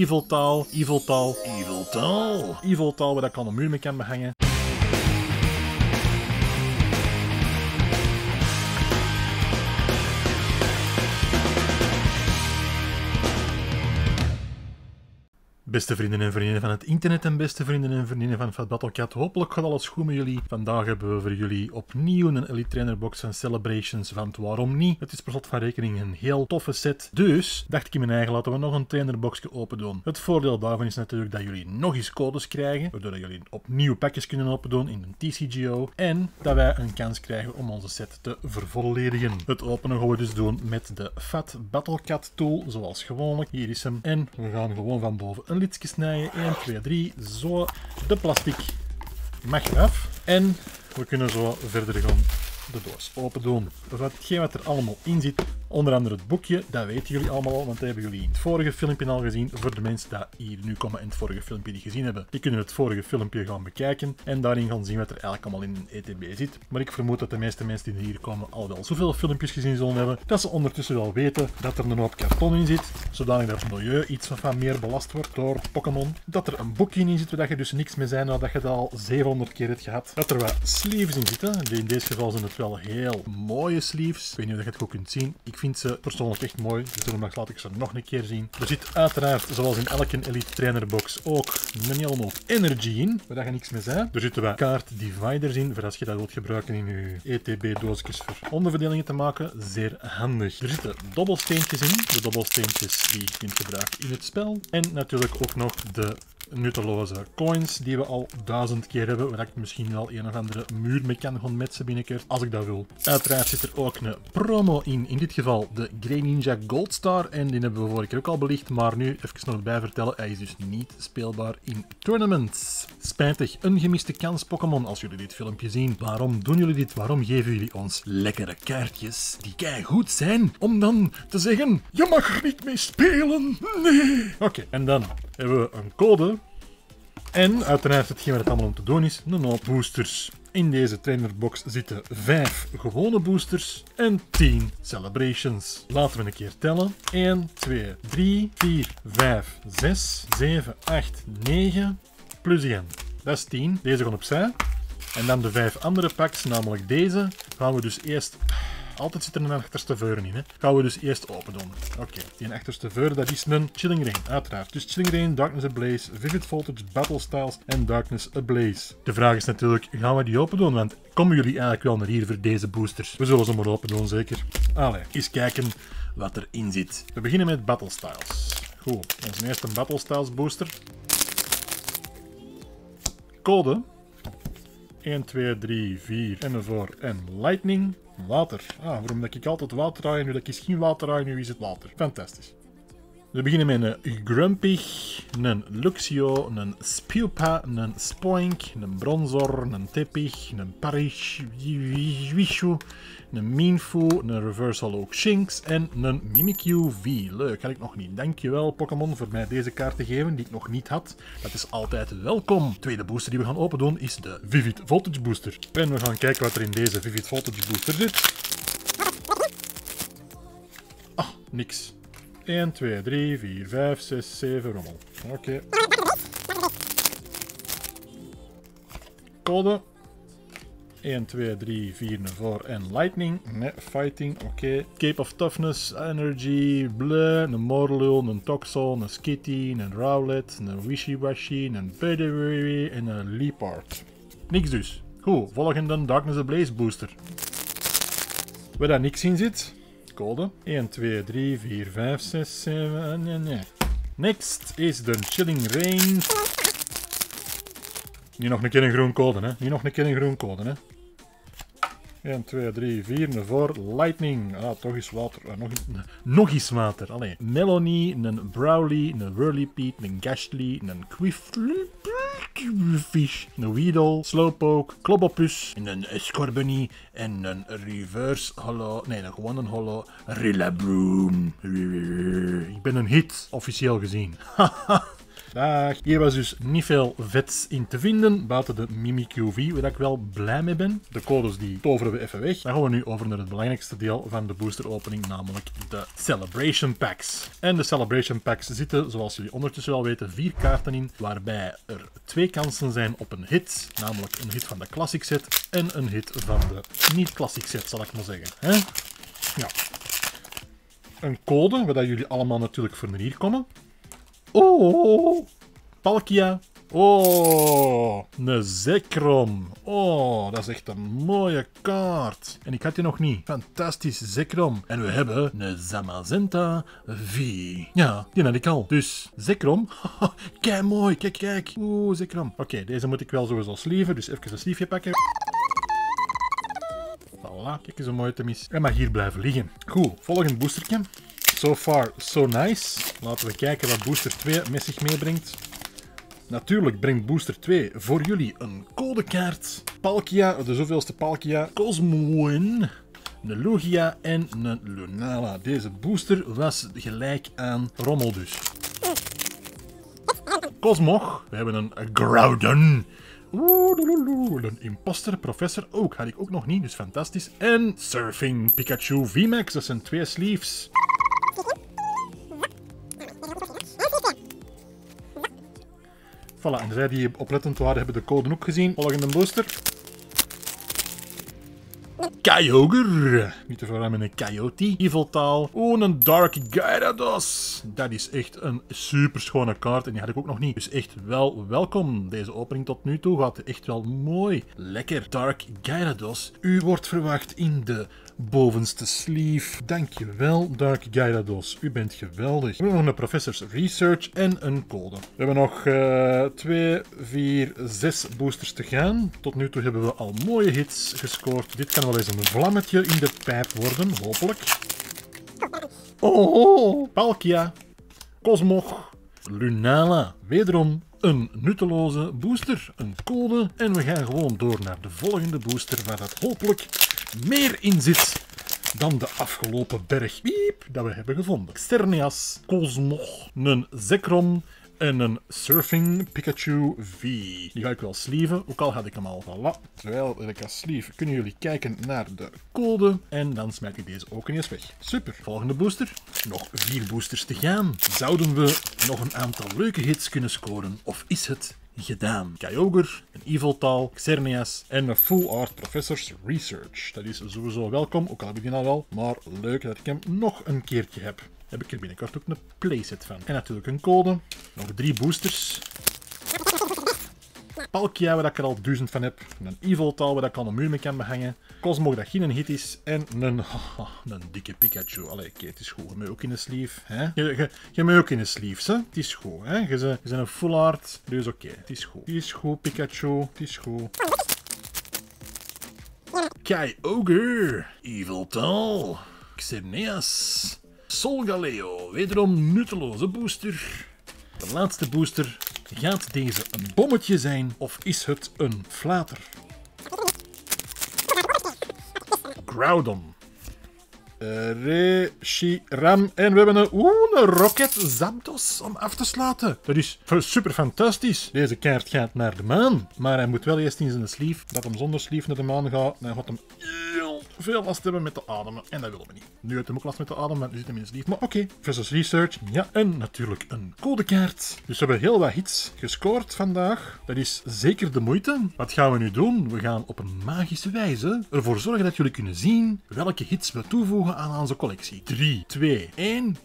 Evil taal, evil taal, evil taal. Evil taal waar ik aan de muur mee kan behangen. Beste vrienden en vriendinnen van het internet en beste vrienden en vriendinnen van Fat Battlecat. Hopelijk gaat alles goed met jullie. Vandaag hebben we voor jullie opnieuw een Elite Trainer Box van Celebrations. Want waarom niet? Het is per slot van rekening een heel toffe set. Dus dacht ik in mijn eigen, laten we nog een trainerboxje open doen. Het voordeel daarvan is natuurlijk dat jullie nog eens codes krijgen. Waardoor jullie opnieuw pakjes kunnen open doen in een TCGO. En dat wij een kans krijgen om onze set te vervolledigen. Het openen gaan we dus doen met de Fat Battlecat tool. Zoals gewoonlijk. Hier is hem. En we gaan gewoon van boven een snijden. 1, 2, 3. Zo. De plastic mag eraf. En we kunnen zo verder gaan de doos open doen. Hetgeen wat er allemaal in zit, onder andere het boekje, dat weten jullie allemaal al, want dat hebben jullie in het vorige filmpje al gezien. Voor de mensen die hier nu komen en het vorige filmpje die gezien hebben, die kunnen het vorige filmpje gaan bekijken en daarin gaan zien wat er eigenlijk allemaal in een ETB zit. Maar ik vermoed dat de meeste mensen die hier komen al wel zoveel filmpjes gezien zullen hebben, dat ze ondertussen wel weten dat er een hoop karton in zit, zodanig dat het milieu iets van meer belast wordt door Pokémon. Dat er een boekje in zit waar je dus niks mee zijn nadat je dat al 700 keer hebt gehad. Dat er wat sleeves in zitten, die in deze geval zijn het wel heel mooie sleeves. Ik weet niet of je het goed kunt zien. Ik vind ze persoonlijk echt mooi, dus daarom laat ik ze nog een keer zien. Er zit uiteraard, zoals in elke Elite Trainer box, ook een helemaal energy in, waar je niks mee zei. Er zitten wat kaart dividers in, voor als je dat wilt gebruiken in je ETB-doosjes voor onderverdelingen te maken. Zeer handig. Er zitten dobbelsteentjes in, de dobbelsteentjes die je kunt gebruiken in het spel. En natuurlijk ook nog de nutteloze coins die we al duizend keer hebben, waar ik misschien wel een of andere muur mee kan gaan metsen binnenkort, als ik dat wil. Uiteraard zit er ook een promo in, in dit geval de Grey Ninja Gold Star, en die hebben we vorige keer ook al belicht, maar nu even nog bij vertellen, hij is dus niet speelbaar in tournaments. Spijtig, een gemiste kans Pokémon als jullie dit filmpje zien. Waarom doen jullie dit? Waarom geven jullie ons lekkere kaartjes die kei goed zijn, om dan te zeggen, je mag er niet mee spelen, nee. Oké, en dan hebben we een code. En uiteraard hetgeen wat het allemaal om te doen is, een hoop boosters. In deze trainerbox zitten 5 gewone boosters en 10 celebrations. Laten we een keer tellen. 1, 2, 3, 4, 5, 6, 7, 8, 9 plus 1. Dat is 10. Deze gaan opzij. En dan de 5 andere packs, namelijk deze, gaan we dus eerst altijd zit er een achterste veuren in. Hè. Gaan we dus eerst open doen. Oké, die achterste veuren, dat is een Chilling Rain, uiteraard. Dus Chilling Rain, Darkness Ablaze, Vivid Voltage, Battle Styles en Darkness Ablaze. De vraag is natuurlijk, gaan we die open doen? Want komen jullie eigenlijk wel naar hier voor deze boosters? We zullen ze maar open doen, zeker. Allee, eens kijken wat erin zit. We beginnen met Battle Styles. Goed, onze eerste Battle Styles booster. Code 1, 2, 3, 4 en ervoor en Lightning. Water. Ah, waarom dat ik altijd water haal, nu dat ik geen water haal, nu is het water. Fantastisch. We beginnen met een Grumpy, een Luxio, een Spewpa, een Spoink, een Bronzor, een Teppich, een Parish, Wishu, een Minfu, een Reversal ook Shinx en een Mimikyu V. Leuk, had ik nog niet. Dankjewel Pokémon voor mij deze kaart te geven die ik nog niet had. Dat is altijd welkom. Tweede booster die we gaan open doen is de Vivid Voltage Booster. En we gaan kijken wat er in deze Vivid Voltage Booster zit. Ah, niks. 1, 2, 3, 4, 5, 6, 7, rommel. Oké. Okay. Code. 1, 2, 3, 4 naar voren en lightning. Nee, fighting, oké. Cape of Toughness, Energy, Bleu, een Morlul, een Toxel, een Skitty, een Rowlet, een Wishy-Washy, een Pedigree en een Leopard. Niks dus. Goed, volgende Darkness Ablaze booster. Waar daar niks in zit, code. 1, 2, 3, 4, 5, 6, 7. Nee, nee. Next is de Chilling Rain. Niet nog een keer een groen code, hè? Niet nog een keer een groen code, hè? 1, 2, 3, 4, een voor Lightning. Ah, toch eens water. Ah, nog, nog eens water. Allee. Melanie, een Browly, een Whirlipede, een Gastly, een Quiffly. Een Weedle, Slowpoke, Klobbopus, een Scorbunny en een Reverse Hollow, nee, een gewoon een Hollow Rillabroom. Ik ben een hit, officieel gezien. Hier was dus niet veel vets in te vinden, buiten de Mimikyu V, waar ik wel blij mee ben. De codes die toveren we even weg. Dan gaan we nu over naar het belangrijkste deel van de boosteropening, namelijk de Celebration Packs. En de Celebration Packs zitten, zoals jullie ondertussen wel weten, vier kaarten in, waarbij er twee kansen zijn op een hit, namelijk een hit van de Classic set en een hit van de niet-Classic set, zal ik maar zeggen. Ja. Een code, waar jullie allemaal natuurlijk voor naar hier komen. Oh, Palkia. Oh, een Zekrom. Oh, dat is echt een mooie kaart. En ik had die nog niet. Fantastisch Zekrom. En we hebben een Zamazenta V. Ja, die had ik al. Dus Zekrom. kijk mooi. Kijk, kijk. Oeh, Zekrom. Oké, deze moet ik wel sowieso slieven. Dus even een sliefje pakken. Voilà, kijk eens hoe mooi het hem is. En mag hier blijven liggen. Goed, volgend boostertje. So far, so nice. Laten we kijken wat booster 2 met zich meebrengt. Natuurlijk brengt booster 2 voor jullie een codekaart. Palkia, de zoveelste Palkia. Cosmoen. Een Lugia en een Lunala. Deze booster was gelijk aan Rommel dus. Cosmog. We hebben een Groudon. Een imposter, professor ook. Had ik ook nog niet, dus fantastisch. En Surfing Pikachu VMAX, dat zijn twee sleeves. Voilà, en zij die oplettend waren, hebben de code ook gezien. Volgende booster. Kyogre. Niet te verwarren een Coyote. Evil Taal. Oh, een Dark Gyarados. Dat is echt een super schone kaart. En die had ik ook nog niet. Dus echt wel welkom. Deze opening tot nu toe gaat echt wel mooi. Lekker. Dark Gyarados. U wordt verwacht in de bovenste sleeve. Dankjewel, Dark Gyarados. U bent geweldig. We hebben nog een Professor's Research en een code. We hebben nog uh, 2, 4, 6 boosters te gaan. Tot nu toe hebben we al mooie hits gescoord. Dit kan wel eens een vlammetje in de pijp worden, hopelijk. Oh, Palkia, Cosmog, Lunala, wederom een nutteloze booster, een code. En we gaan gewoon door naar de volgende booster, waar dat hopelijk meer in zit dan de afgelopen berg wiep dat we hebben gevonden. Xerneas, Cosmog, een Zekrom en een Surfing Pikachu V. Die ga ik wel sleeven, ook al had ik hem al. Voilà. Terwijl ik als sleeve kunnen jullie kijken naar de code. En dan smijt ik deze ook ineens weg. Super. Volgende booster. Nog vier boosters te gaan. Zouden we nog een aantal leuke hits kunnen scoren? Of is het gedaan. Kyogre, een Eviltal, Xerneas en een Full Art Professor's Research. Dat is sowieso welkom, ook al heb ik die al wel. Maar leuk dat ik hem nog een keertje heb heb ik er binnenkort ook een playset van. En natuurlijk een code. Nog drie boosters. Palkia, waar ik er al duizend van heb. Een Evoltal, waar ik al een muur mee kan behangen. Cosmo, dat geen hit is. En een, een dikke Pikachu. Allee, oké, het is goed. Je moet ook in een sleeve. Hè? Je, je, ook in een sleeve, hè? Het is goed, hè? Je je bent een full art, dus oké. Het is goed. Het is goed, Pikachu. Het is goed. Kyogre. Eviltal. Xerneas. Solgaleo, wederom nutteloze booster. De laatste booster. Gaat deze een bommetje zijn of is het een flater? Groudon. Reshiram. En we hebben een, oeh, een Rocket Zapdos om af te sluiten. Dat is super fantastisch. Deze kaart gaat naar de maan. Maar hij moet wel eerst in zijn sleeve. Dat hem zonder sleeve naar de maan gaat. Dan gaat hem veel last hebben met de ademen. En dat willen we niet. Nu heeft hem ook last met de adem, want nu zit hem in sleeve. Maar oké. Versus Research. Ja. En natuurlijk een codekaart. Dus we hebben heel wat hits gescoord vandaag. Dat is zeker de moeite. Wat gaan we nu doen? We gaan op een magische wijze ervoor zorgen dat jullie kunnen zien welke hits we toevoegen aan onze collectie. 3, 2, 1.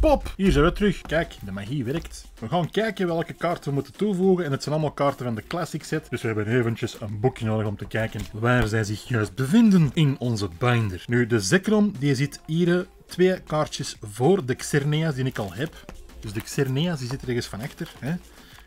Pop! Hier zijn we terug. Kijk, de magie werkt. We gaan kijken welke kaarten we moeten toevoegen. En het zijn allemaal kaarten van de Classic set. Dus we hebben eventjes een boekje nodig om te kijken waar zij zich juist bevinden in onze binder. Nu, de Zekrom, die zit hier twee kaartjes voor de Xerneas die ik al heb. Dus de Xerneas, die zit ergens van achter. Hè?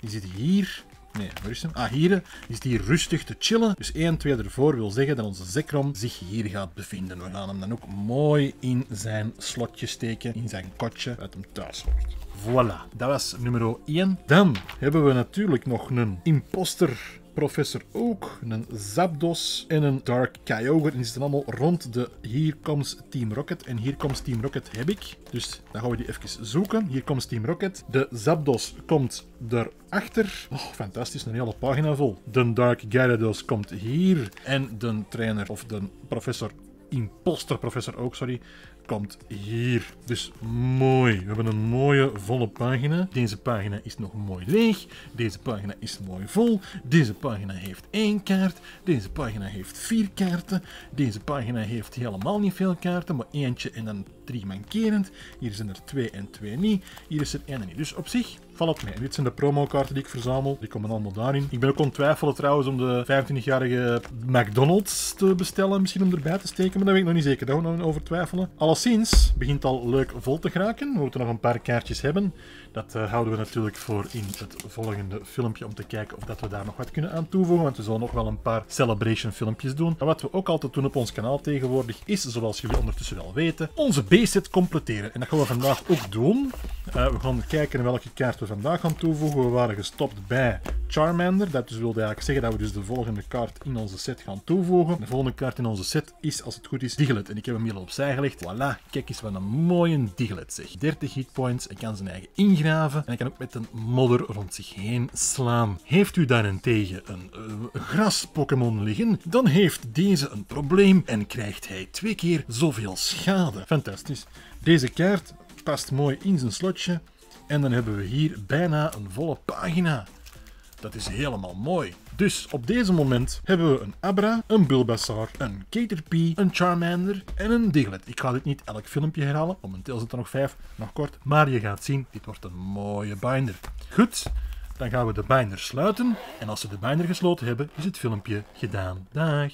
Die zit hier. Nee, waar is hem? Ah, hier is die rustig te chillen. Dus 1, 2 ervoor wil zeggen dat onze Zekrom zich hier gaat bevinden. We gaan hem dan ook mooi in zijn slotje steken, in zijn kotje, dat hem thuis hoort. Voilà, dat was nummer 1. Dan hebben we natuurlijk nog een imposter Professor Oak, een Zapdos en een Dark Kyogre. En die zitten allemaal rond de Hier Comes Team Rocket. En Hier Comes Team Rocket heb ik. Dus dan gaan we die even zoeken. Hier komt Team Rocket. De Zapdos komt erachter. Oh, fantastisch, een hele pagina vol. De Dark Gyarados komt hier. En de trainer, of de professor imposter professor ook, sorry, komt hier. Dus mooi. We hebben een mooie volle pagina. Deze pagina is nog mooi leeg. Deze pagina is mooi vol. Deze pagina heeft één kaart. Deze pagina heeft vier kaarten. Deze pagina heeft helemaal niet veel kaarten, maar eentje en dan drie mankerend. Hier zijn er twee en twee niet. Hier is er één en niet. Dus op zich dit zijn de promokaarten die ik verzamel. Die komen allemaal daarin. Ik ben ook ontwijfelen trouwens om de 25-jarige McDonald's te bestellen. Misschien om erbij te steken, maar dat weet ik nog niet zeker. Daar we nog over twijfelen. Alleszins begint al leuk vol te geraken. We moeten nog een paar kaartjes hebben. Dat uh, houden we natuurlijk voor in het volgende filmpje om te kijken of dat we daar nog wat kunnen aan toevoegen. Want we zullen nog wel een paar celebration filmpjes doen. Maar wat we ook altijd doen op ons kanaal tegenwoordig is, zoals jullie ondertussen wel weten, onze B-set completeren. En dat gaan we vandaag ook doen. Uh, we gaan kijken welke kaart we vandaag gaan toevoegen. We waren gestopt bij Charmander. Dat dus wilde eigenlijk zeggen dat we dus de volgende kaart in onze set gaan toevoegen. De volgende kaart in onze set is, als het goed is, Diglett. En ik heb hem hier al opzij gelegd. Voilà, kijk eens wat een mooie Diglett zeg. 30 hitpoints en kan zijn eigen ingraven. En hij kan ook met een modder rond zich heen slaan. Heeft u daarentegen een uh, gras-Pokémon liggen, dan heeft deze een probleem en krijgt hij twee keer zoveel schade. Fantastisch. Deze kaart past mooi in zijn slotje. En dan hebben we hier bijna een volle pagina. Dat is helemaal mooi. Dus op deze moment hebben we een Abra, een Bulbasaur, een Caterpie, een Charmander en een Diglett. Ik ga dit niet elk filmpje herhalen, momenteel zijn er nog vijf, nog kort. Maar je gaat zien, dit wordt een mooie binder. Goed, dan gaan we de binder sluiten. En als we de binder gesloten hebben, is het filmpje gedaan. Dag!